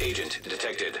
Agent detected.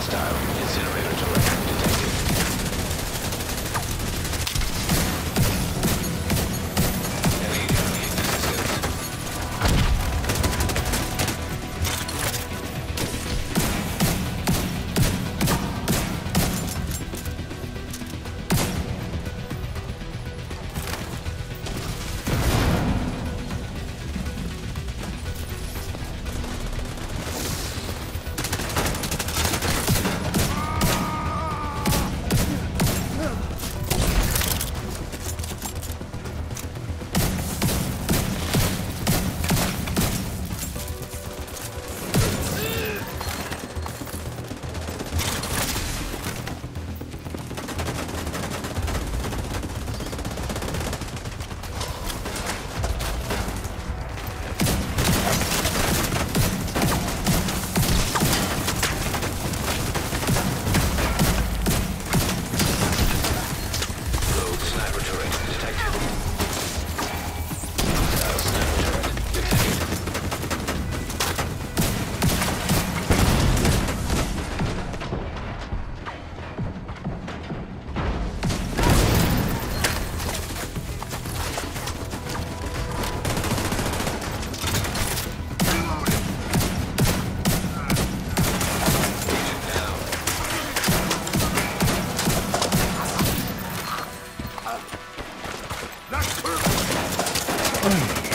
Hostile incinerator to turret. That's perfect.